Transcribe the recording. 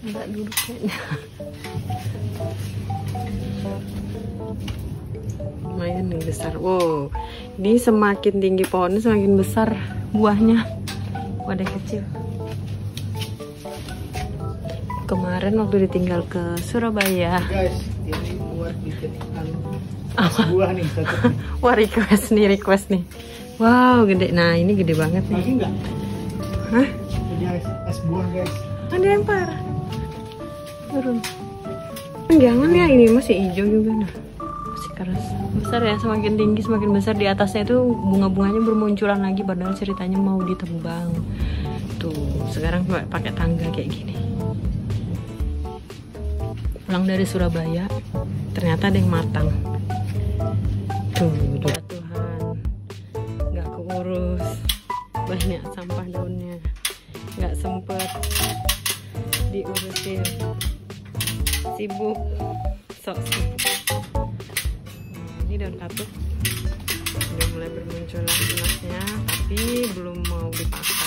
Enggak duduk kayaknya. Lumayan nih besar. Wow, ini semakin tinggi pohonnya semakin besar buahnya. Wadah kecil. Kemarin waktu ditinggal ke Surabaya, Guys, ini buat bikin anu Apa? buah nih satu. nih. wah request nih, request nih. Wow, gede. Nah, ini gede banget nih. Lagi enggak? Hah? Ini es, es buah guys. Yang parah. Turun. Jangan ya, ini masih hijau juga nah. Masih keras. Besar ya, semakin tinggi semakin besar di atasnya itu bunga-bunganya bermunculan lagi padahal ceritanya mau ditebang. Tuh, sekarang pakai tangga kayak gini. Pulang dari Surabaya, ternyata ada yang matang. Tuh, ya Tuhan. Nggak keurus. Banyak sampah daunnya. Nggak sempet diurusin sibuk sok sibuk Nah, ini daun katuk udah mulai bermunculan tunasnya tapi belum mau dipakai